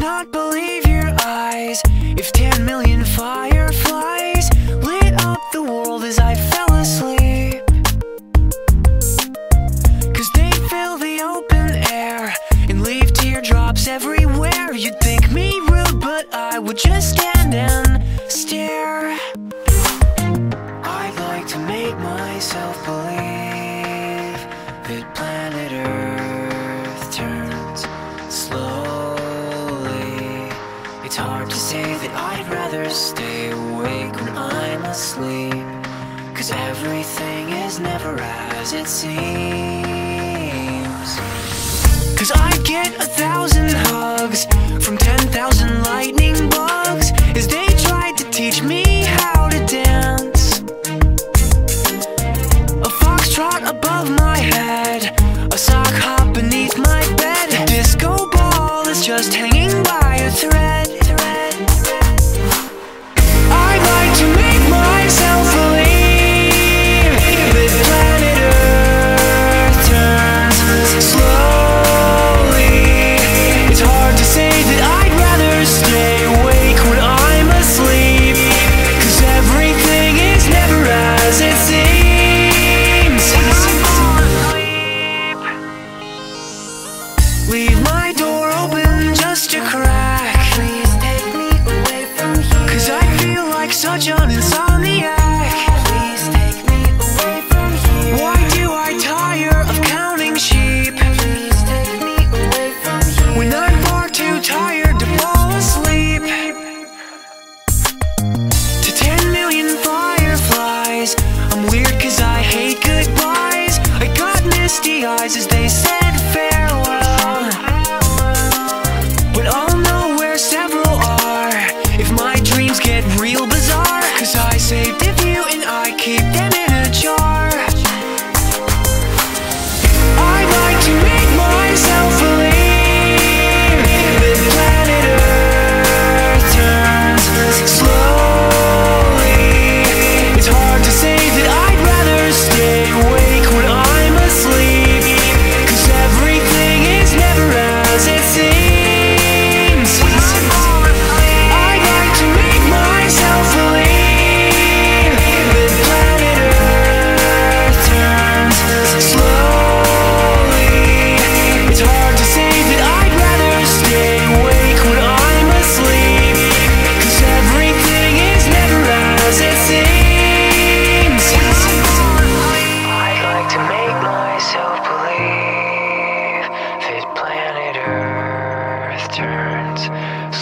not believe your eyes. If 10 million fireflies Lit up the world as I fell asleep. Cause they fill the open air And leave teardrops everywhere. You'd think me rude but I would just stand and stare. I'd like to make myself believe It's hard to say that I'd rather stay awake when I'm asleep. Cause everything is never as it seems. Cause I get a thousand hugs from ten thousand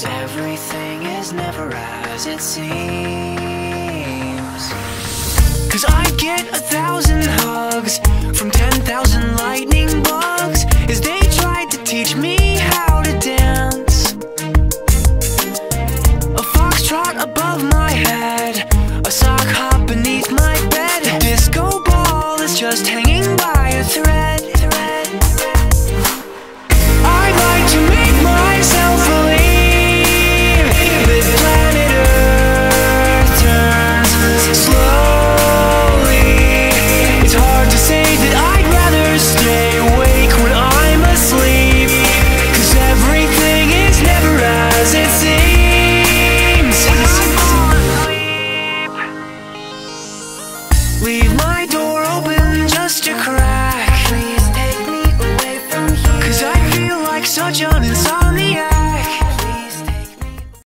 Cause everything is never as it seems. Cause I get a thousand hugs Leave my door open just a crack. Please take me away from here. Cause I feel like such a